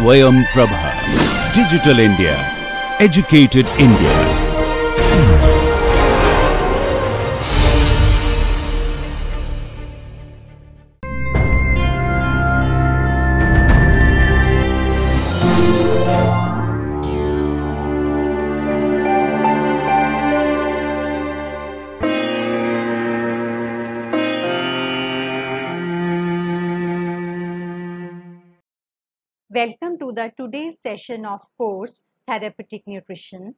Swayam Prabha. Digital India. Educated India. Welcome to the today's session of course Therapeutic Nutrition.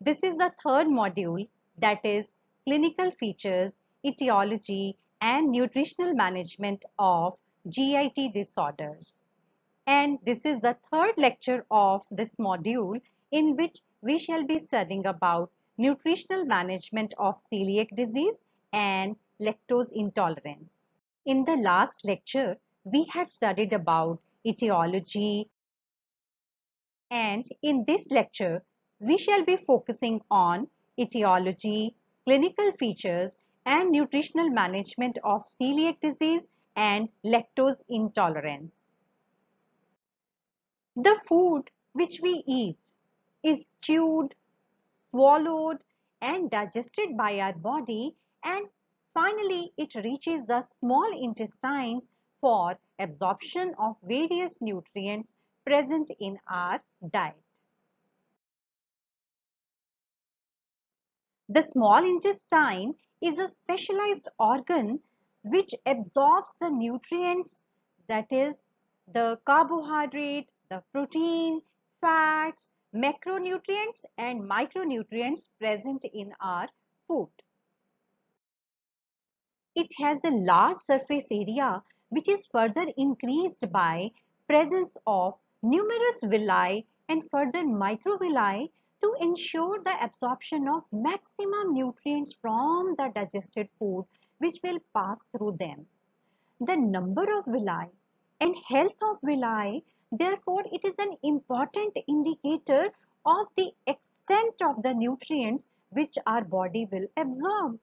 This is the third module that is clinical features, etiology and nutritional management of GIT disorders. And this is the third lecture of this module in which we shall be studying about nutritional management of celiac disease and lactose intolerance. In the last lecture, we had studied about etiology. And in this lecture, we shall be focusing on etiology, clinical features, and nutritional management of celiac disease and lactose intolerance. The food which we eat is chewed, swallowed, and digested by our body, and finally it reaches the small intestines for absorption of various nutrients present in our diet. The small intestine is a specialized organ which absorbs the nutrients that is the carbohydrate, the protein, fats, macronutrients and micronutrients present in our food. It has a large surface area which is further increased by presence of numerous villi and further microvilli to ensure the absorption of maximum nutrients from the digested food which will pass through them. The number of villi and health of villi therefore it is an important indicator of the extent of the nutrients which our body will absorb.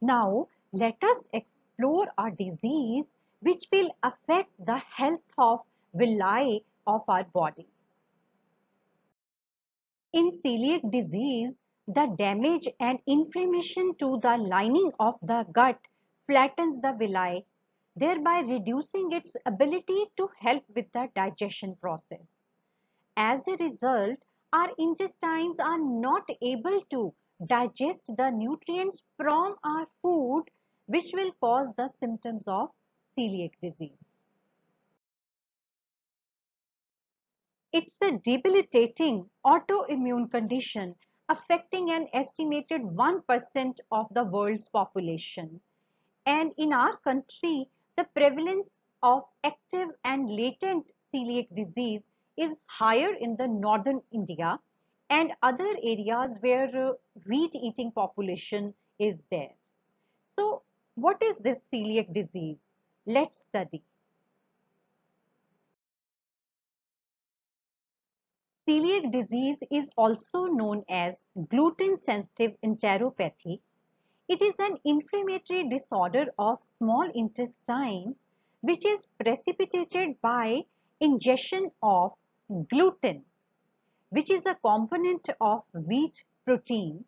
Now let us explore a disease which will affect the health of villi of our body. In celiac disease, the damage and inflammation to the lining of the gut flattens the villi, thereby reducing its ability to help with the digestion process. As a result, our intestines are not able to digest the nutrients from our food which will cause the symptoms of celiac disease. It's a debilitating autoimmune condition affecting an estimated 1% of the world's population. And in our country, the prevalence of active and latent celiac disease is higher in the northern India and other areas where uh, wheat eating population is there. So what is this celiac disease? Let's study. Celiac disease is also known as gluten sensitive enteropathy. It is an inflammatory disorder of small intestine which is precipitated by ingestion of gluten which is a component of wheat protein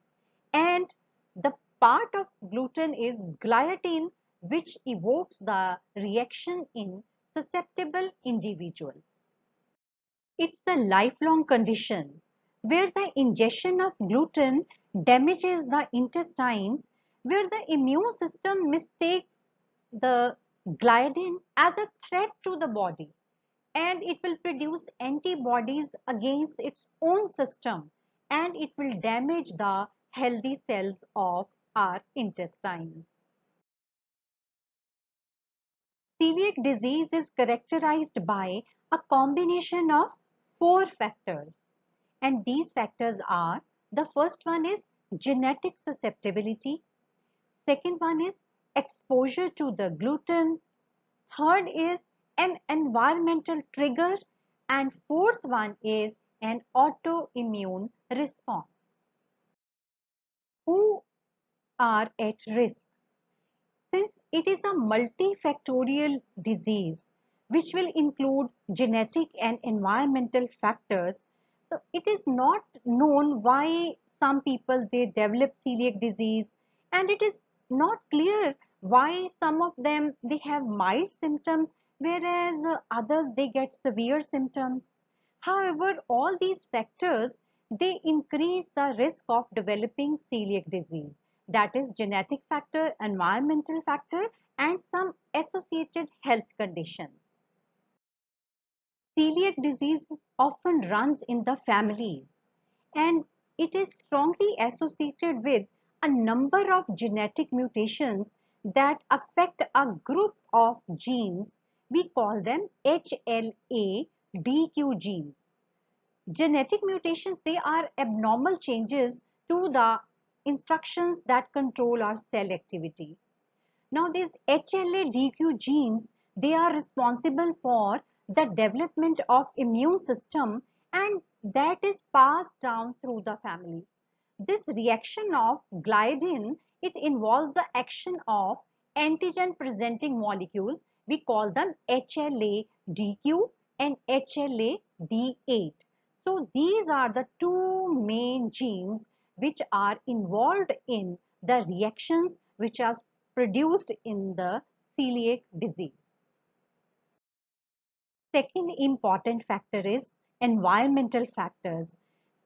and the part of gluten is gliadin which evokes the reaction in susceptible individuals. It's the lifelong condition where the ingestion of gluten damages the intestines where the immune system mistakes the gliadin as a threat to the body and it will produce antibodies against its own system and it will damage the healthy cells of our intestines. Celiac disease is characterized by a combination of four factors. And these factors are the first one is genetic susceptibility, second one is exposure to the gluten, third is an environmental trigger, and fourth one is an autoimmune response. Who are at risk? Since it is a multifactorial disease, which will include genetic and environmental factors. So it is not known why some people they develop celiac disease and it is not clear why some of them they have mild symptoms whereas others they get severe symptoms. However, all these factors they increase the risk of developing celiac disease that is genetic factor, environmental factor and some associated health conditions. Celiac disease often runs in the families and it is strongly associated with a number of genetic mutations that affect a group of genes. We call them HLA-DQ genes. Genetic mutations, they are abnormal changes to the instructions that control our cell activity. Now these HLA-DQ genes, they are responsible for the development of immune system and that is passed down through the family. This reaction of gliadin, it involves the action of antigen presenting molecules. We call them HLA-DQ and HLA-DQ8. So these are the two main genes which are involved in the reactions which are produced in the celiac disease. Second important factor is environmental factors.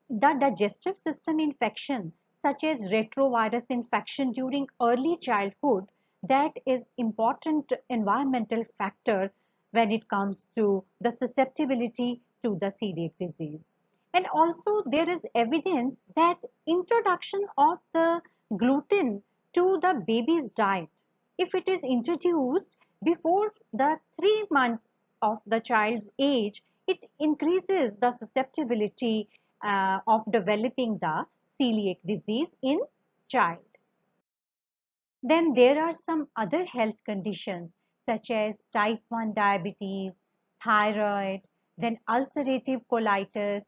The digestive system infection such as rotavirus infection during early childhood that is important environmental factor when it comes to the susceptibility to the celiac disease. And also there is evidence that introduction of the gluten to the baby's diet, if it is introduced before the three months of the child's age, it increases the susceptibility uh, of developing the celiac disease in child. Then there are some other health conditions such as type 1 diabetes, thyroid, then ulcerative colitis,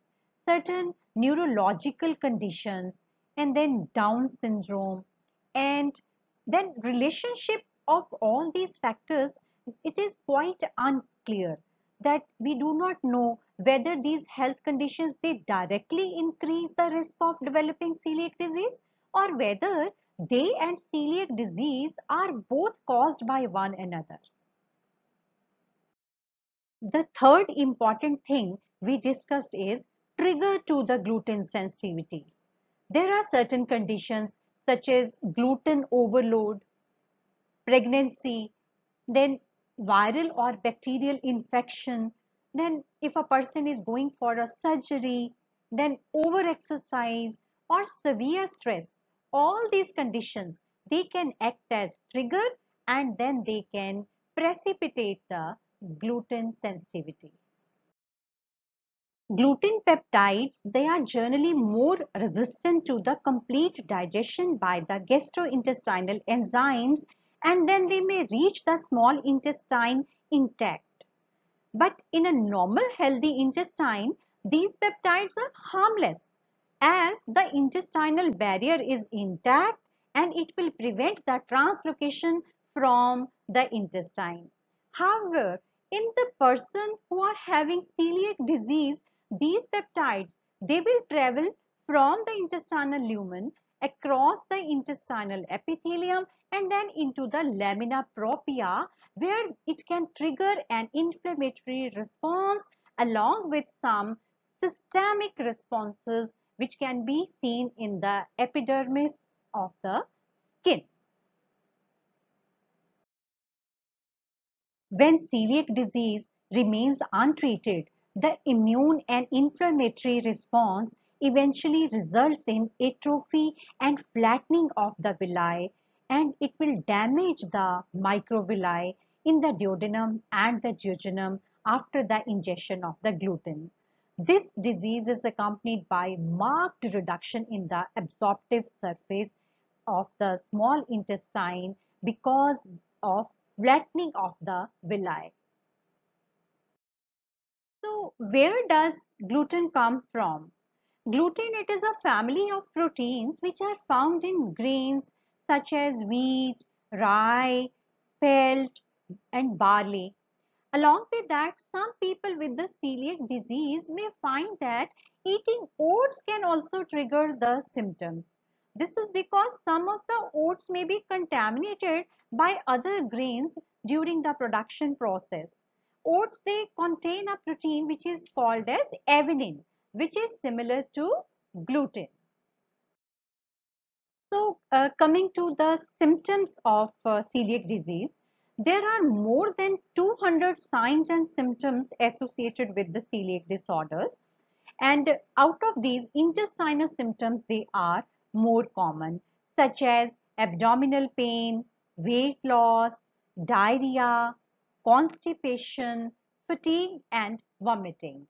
certain neurological conditions, and then Down syndrome. And then relationship of all these factors, it is quite unclear that we do not know whether these health conditions they directly increase the risk of developing celiac disease or whether they and celiac disease are both caused by one another. The third important thing we discussed is trigger to the gluten sensitivity. There are certain conditions such as gluten overload, pregnancy, then viral or bacterial infection, then if a person is going for a surgery, then over exercise or severe stress, all these conditions, they can act as trigger and then they can precipitate the gluten sensitivity. Gluten peptides, they are generally more resistant to the complete digestion by the gastrointestinal enzymes and then they may reach the small intestine intact. But in a normal healthy intestine, these peptides are harmless as the intestinal barrier is intact and it will prevent the translocation from the intestine. However, in the person who are having celiac disease, these peptides, they will travel from the intestinal lumen across the intestinal epithelium and then into the lamina propria where it can trigger an inflammatory response along with some systemic responses which can be seen in the epidermis of the skin. When celiac disease remains untreated, the immune and inflammatory response eventually results in atrophy and flattening of the villi and it will damage the microvilli in the duodenum and the jejunum after the ingestion of the gluten. This disease is accompanied by marked reduction in the absorptive surface of the small intestine because of flattening of the villi. So where does gluten come from? Gluten, it is a family of proteins which are found in grains such as wheat, rye, spelt and barley. Along with that, some people with the celiac disease may find that eating oats can also trigger the symptoms. This is because some of the oats may be contaminated by other grains during the production process. Oats, they contain a protein which is called as avenin, which is similar to gluten. So, uh, coming to the symptoms of uh, celiac disease, there are more than 200 signs and symptoms associated with the celiac disorders. And out of these intestinal symptoms, they are more common, such as abdominal pain, weight loss, diarrhea, constipation, fatigue, and vomiting.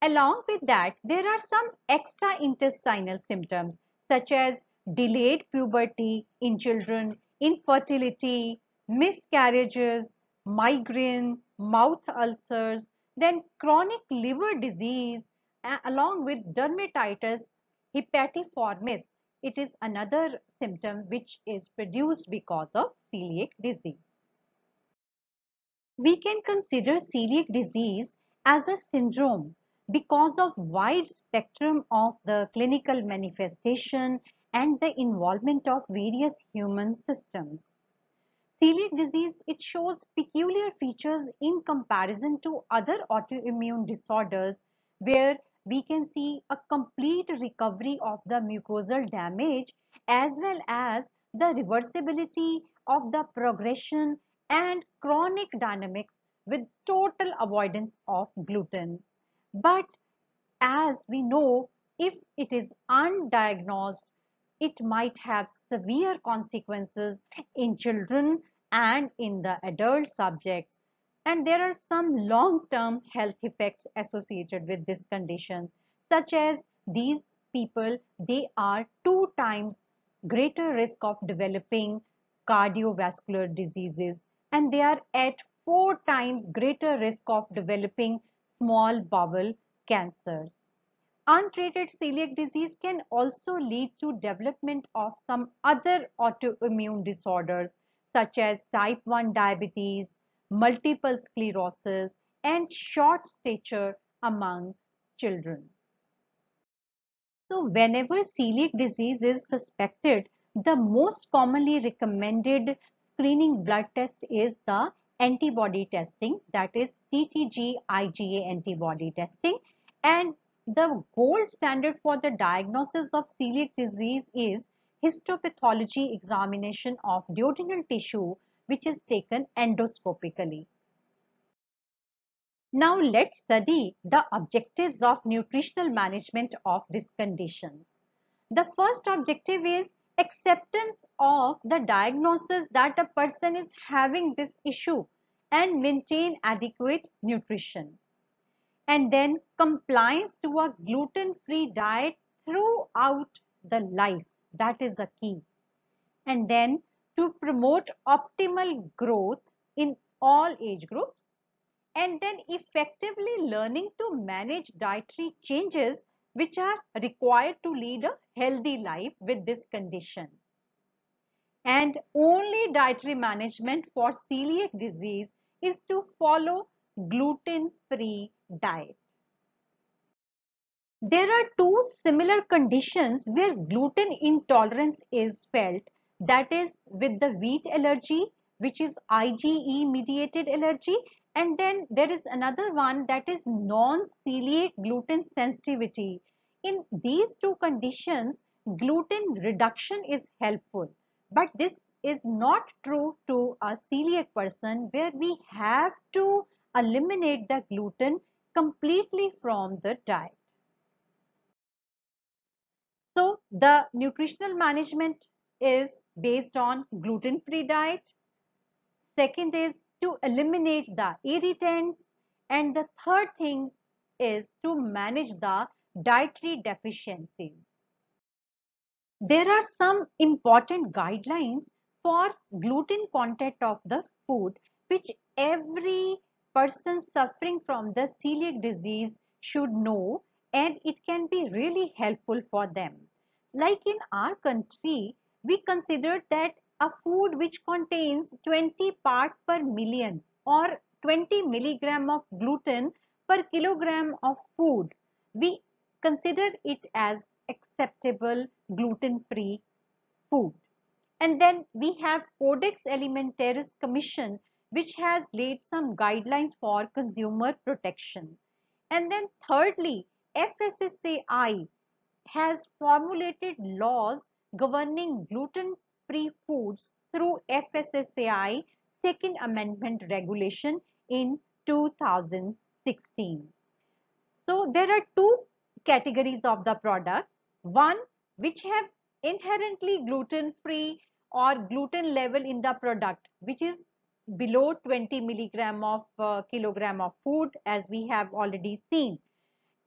Along with that, there are some extra intestinal symptoms such as delayed puberty in children, infertility, miscarriages, migraine, mouth ulcers, then chronic liver disease along with dermatitis herpetiformis. It is another symptom which is produced because of celiac disease. We can consider celiac disease as a syndrome because of wide spectrum of the clinical manifestation and the involvement of various human systems. Celiac disease, it shows peculiar features in comparison to other autoimmune disorders where we can see a complete recovery of the mucosal damage as well as the reversibility of the progression and chronic dynamics with total avoidance of gluten. But as we know, if it is undiagnosed, it might have severe consequences in children and in the adult subjects. And there are some long-term health effects associated with this condition, such as these people, they are two times greater risk of developing cardiovascular diseases and they are at four times greater risk of developing small bowel cancers. Untreated celiac disease can also lead to development of some other autoimmune disorders such as type 1 diabetes, multiple sclerosis, and short stature among children. So whenever celiac disease is suspected, the most commonly recommended screening blood test is the antibody testing that is TTG IgA antibody testing and the gold standard for the diagnosis of celiac disease is histopathology examination of duodenal tissue which is taken endoscopically. Now let's study the objectives of nutritional management of this condition. The first objective is acceptance of the diagnosis that a person is having this issue and maintain adequate nutrition. And then compliance to a gluten-free diet throughout the life. That is a key. And then to promote optimal growth in all age groups. And then effectively learning to manage dietary changes which are required to lead a healthy life with this condition. And only dietary management for celiac disease is to follow gluten-free diet. There are two similar conditions where gluten intolerance is felt that is with the wheat allergy which is IgE mediated allergy and then there is another one that is non-celiac gluten sensitivity. In these two conditions, gluten reduction is helpful. But this is not true to a celiac person where we have to eliminate the gluten completely from the diet. So the nutritional management is based on gluten-free diet. Second is to eliminate the irritants. And the third thing is to manage the dietary deficiencies. There are some important guidelines for gluten content of the food which every person suffering from the celiac disease should know and it can be really helpful for them. Like in our country, we consider that a food which contains 20 part per million or 20 milligram of gluten per kilogram of food, we consider it as acceptable gluten-free food. And then we have Codex Alimentarius Commission which has laid some guidelines for consumer protection. And then thirdly, FSSAI has formulated laws governing gluten-free foods through FSSAI Second Amendment regulation in 2016. So there are two categories of the products. One which have inherently gluten-free or gluten level in the product which is below 20 milligram of uh, kilogram of food as we have already seen.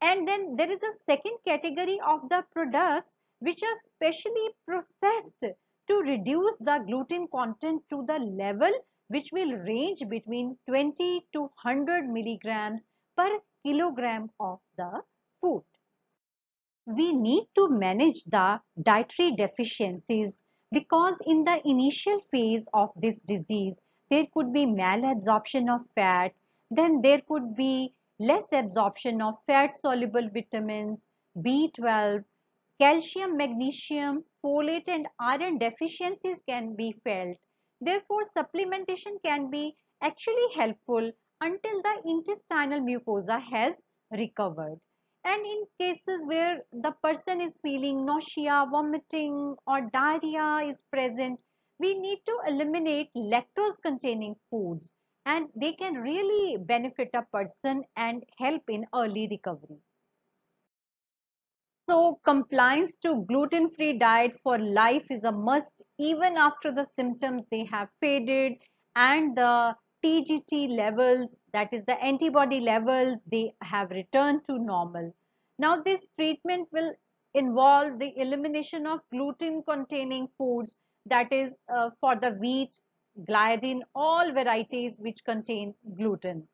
And then there is a second category of the products which are specially processed to reduce the gluten content to the level which will range between 20 to 100 milligrams per kilogram of the food. We need to manage the dietary deficiencies because in the initial phase of this disease, there could be malabsorption of fat, then there could be less absorption of fat soluble vitamins, B12, calcium, magnesium, folate and iron deficiencies can be felt. Therefore, supplementation can be actually helpful until the intestinal mucosa has recovered. And in cases where the person is feeling nausea, vomiting or diarrhea is present, we need to eliminate lactose containing foods and they can really benefit a person and help in early recovery. So compliance to gluten-free diet for life is a must even after the symptoms they have faded and the TGT levels, that is the antibody levels, they have returned to normal. Now this treatment will involve the elimination of gluten containing foods that is uh, for the wheat, gliadin, all varieties which contain gluten.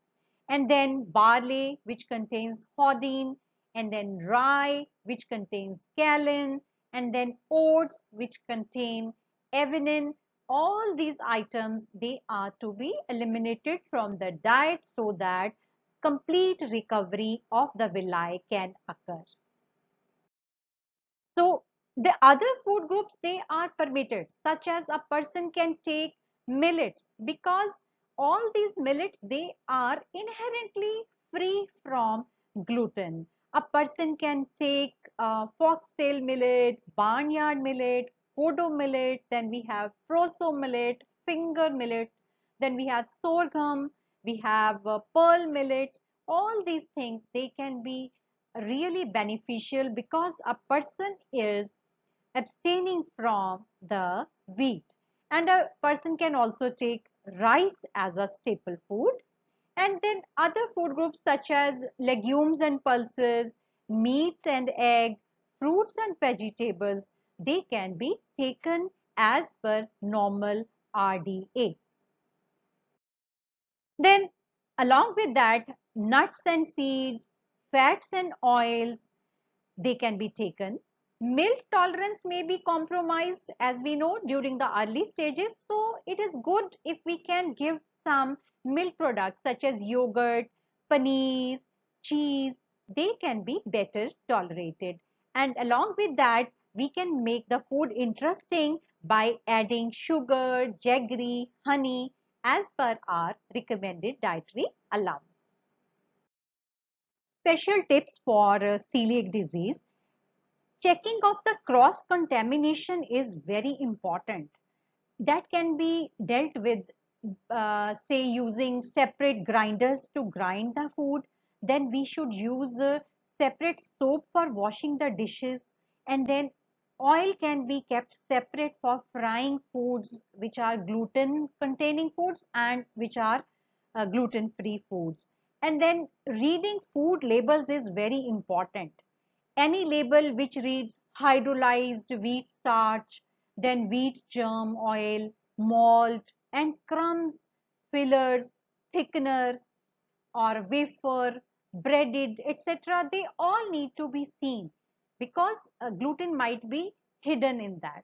And then barley, which contains hordein, and then rye, which contains secalin, and then oats, which contain avenin. All these items, they are to be eliminated from the diet so that complete recovery of the villi can occur. So the other food groups, they are permitted, such as a person can take millets because all these millets, they are inherently free from gluten. A person can take uh, foxtail millet, barnyard millet, kodo millet, then we have proso millet, finger millet, then we have sorghum, we have uh, pearl millets. All these things, they can be really beneficial because a person is abstaining from the wheat. And a person can also take rice as a staple food. And then other food groups such as legumes and pulses, meats and egg, fruits and vegetables, they can be taken as per normal RDA. Then along with that, nuts and seeds, fats and oils, they can be taken milk tolerance may be compromised as we know during the early stages. So it is good if we can give some milk products such as yogurt, paneer, cheese, they can be better tolerated. And along with that, we can make the food interesting by adding sugar, jaggery, honey as per our recommended dietary allowance. Special tips for uh, celiac disease checking of the cross contamination is very important. That can be dealt with, uh, say, using separate grinders to grind the food. Then we should use uh, separate soap for washing the dishes. And then oil can be kept separate for frying foods which are gluten containing foods and which are uh, gluten free foods. And then reading food labels is very important any label which reads hydrolyzed wheat starch, then wheat germ oil, malt and crumbs, fillers, thickener or wafer, breaded, etc. They all need to be seen because uh, gluten might be hidden in that.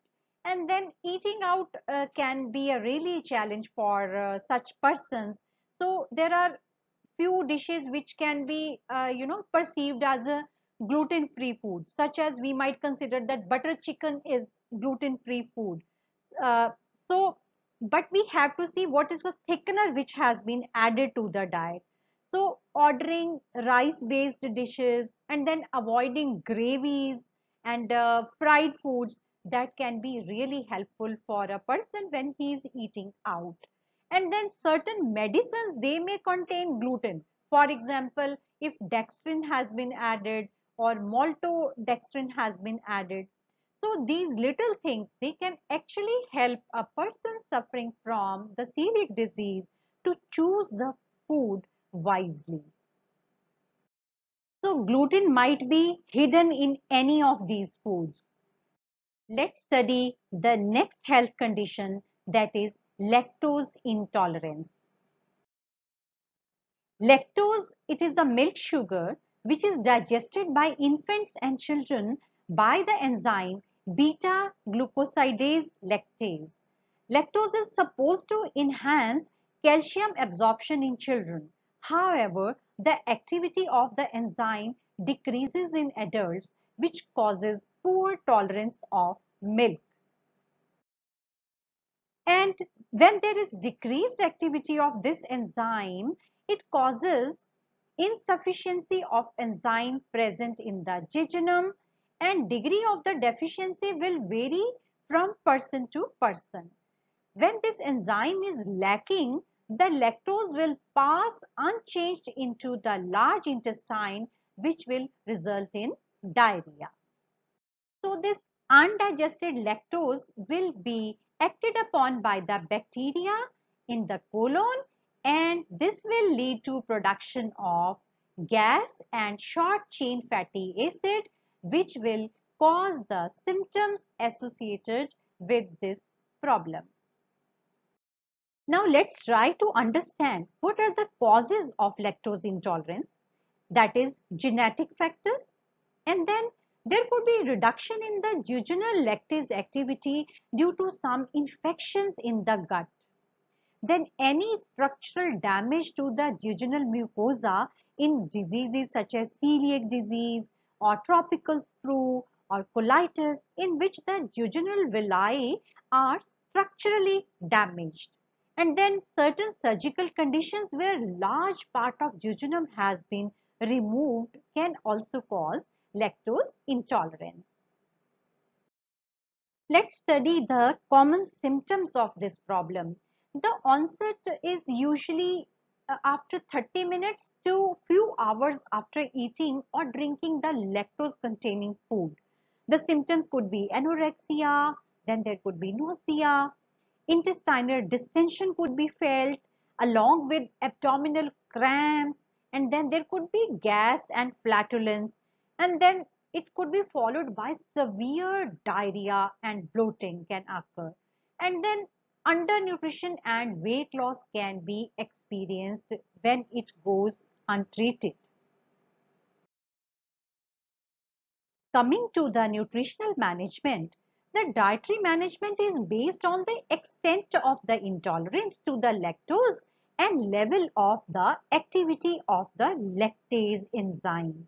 and then eating out uh, can be a really challenge for uh, such persons. So there are few dishes which can be uh, you know perceived as a gluten free food such as we might consider that butter chicken is gluten free food. Uh, so but we have to see what is the thickener which has been added to the diet. So ordering rice based dishes and then avoiding gravies and uh, fried foods that can be really helpful for a person when he is eating out. And then certain medicines they may contain gluten. For example if dextrin has been added or maltodextrin has been added. So these little things they can actually help a person suffering from the celiac disease to choose the food wisely so gluten might be hidden in any of these foods let's study the next health condition that is lactose intolerance. Lactose, it is a milk sugar which is digested by infants and children by the enzyme beta glucosidase lactase. Lactose is supposed to enhance calcium absorption in children. However, the activity of the enzyme decreases in adults which causes poor tolerance of milk. And when there is decreased activity of this enzyme, it causes insufficiency of enzyme present in the jejunum and degree of the deficiency will vary from person to person. When this enzyme is lacking, the lactose will pass unchanged into the large intestine which will result in diarrhea. So this undigested lactose will be acted upon by the bacteria in the colon and this will lead to production of gas and short chain fatty acid which will cause the symptoms associated with this problem. Now let's try to understand what are the causes of lactose intolerance that is genetic factors and then there could be reduction in the jejunal lactase activity due to some infections in the gut. Then any structural damage to the jejunal mucosa in diseases such as celiac disease or tropical sprue or colitis in which the jejunal villi are structurally damaged. And then certain surgical conditions where large part of jejunum has been removed can also cause lactose intolerance. Let's study the common symptoms of this problem. The onset is usually uh, after 30 minutes to few hours after eating or drinking the lactose containing food. The symptoms could be anorexia, then there could be nausea, intestinal distension could be felt along with abdominal cramps and then there could be gas and flatulence and then it could be followed by severe diarrhea and bloating can occur and then undernutrition and weight loss can be experienced when it goes untreated. Coming to the nutritional management, the dietary management is based on the extent of the intolerance to the lactose and level of the activity of the lactase enzyme.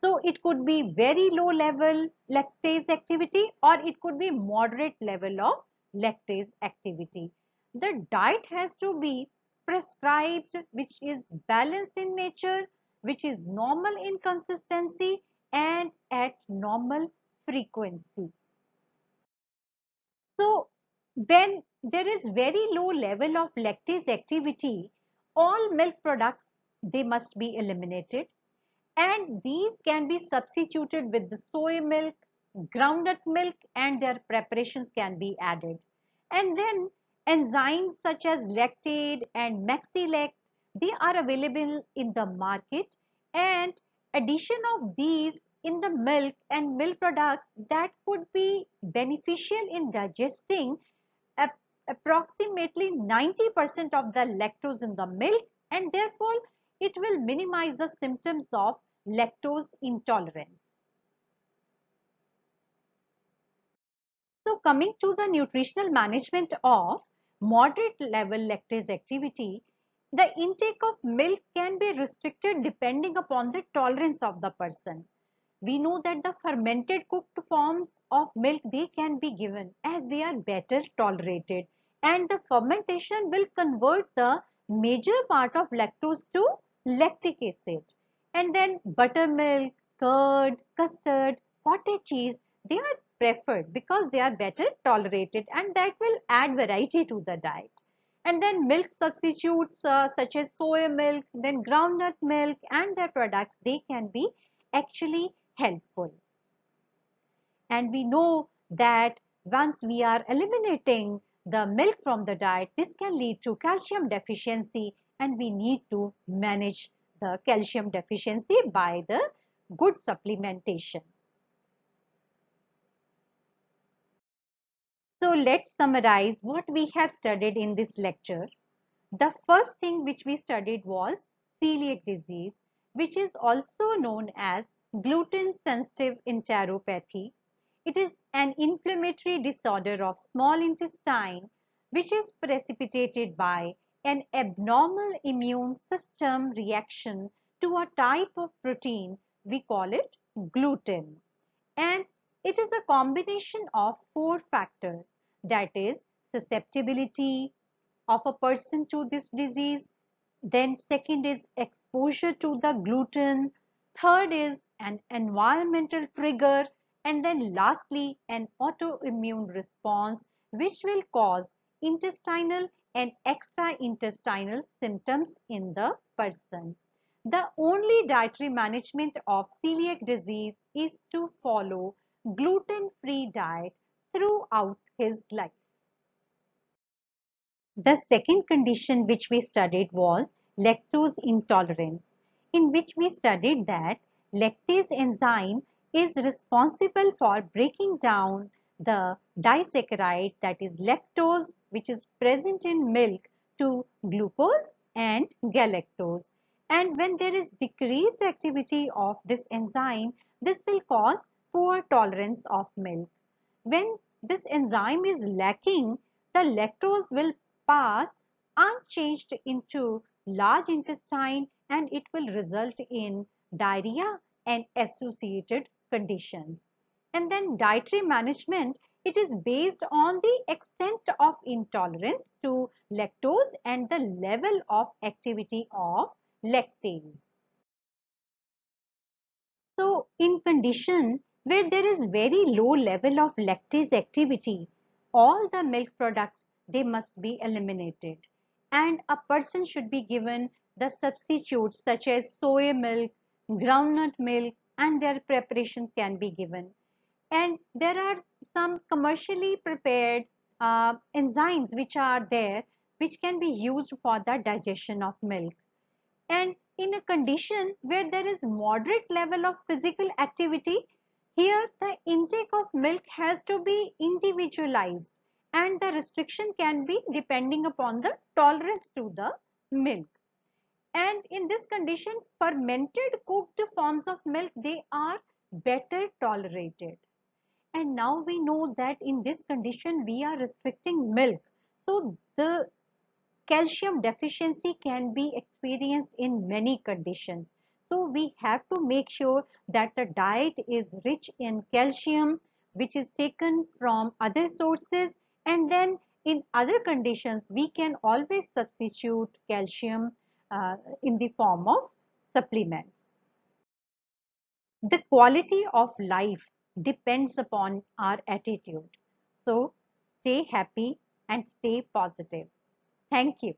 So it could be very low level lactase activity or it could be moderate level of lactase activity. The diet has to be prescribed which is balanced in nature, which is normal in consistency and at normal frequency. So when there is very low level of lactase activity, all milk products, they must be eliminated and these can be substituted with the soy milk, groundnut milk and their preparations can be added. And then enzymes such as lactaid and maxilact, they are available in the market and addition of these in the milk and milk products that could be beneficial in digesting approximately 90% of the lactose in the milk and therefore it will minimize the symptoms of lactose intolerance. So coming to the nutritional management of moderate level lactase activity, the intake of milk can be restricted depending upon the tolerance of the person. We know that the fermented cooked forms of milk, they can be given as they are better tolerated and the fermentation will convert the major part of lactose to lactic acid. And then buttermilk, curd, custard, cottage cheese, they are preferred because they are better tolerated and that will add variety to the diet. And then milk substitutes uh, such as soy milk, then groundnut milk and their products, they can be actually helpful. And we know that once we are eliminating the milk from the diet, this can lead to calcium deficiency and we need to manage the calcium deficiency by the good supplementation. So let's summarize what we have studied in this lecture. The first thing which we studied was celiac disease, which is also known as gluten sensitive enteropathy. It is an inflammatory disorder of small intestine which is precipitated by an abnormal immune system reaction to a type of protein, we call it gluten. And it is a combination of four factors that is susceptibility of a person to this disease. Then second is exposure to the gluten. Third is an environmental trigger. And then lastly, an autoimmune response which will cause intestinal and extra-intestinal symptoms in the person. The only dietary management of celiac disease is to follow gluten-free diet throughout his life. The second condition which we studied was lactose intolerance, in which we studied that lactase enzyme is responsible for breaking down the disaccharide that is lactose which is present in milk to glucose and galactose. And when there is decreased activity of this enzyme, this will cause poor tolerance of milk. When this enzyme is lacking, the lactose will pass unchanged into large intestine and it will result in diarrhea and associated conditions. And then dietary management, it is based on the extent of intolerance to lactose and the level of activity of lactase. So in condition where there is very low level of lactase activity, all the milk products, they must be eliminated. And a person should be given the substitutes such as soy milk, groundnut milk and their preparations can be given. And there are some commercially prepared uh, enzymes which are there which can be used for the digestion of milk. And in a condition where there is moderate level of physical activity, here the intake of milk has to be individualized and the restriction can be depending upon the tolerance to the milk. And in this condition, fermented cooked forms of milk, they are better tolerated. And now we know that in this condition, we are restricting milk. So the calcium deficiency can be experienced in many conditions. So we have to make sure that the diet is rich in calcium, which is taken from other sources. And then in other conditions, we can always substitute calcium uh, in the form of supplements. The quality of life depends upon our attitude. So stay happy and stay positive. Thank you.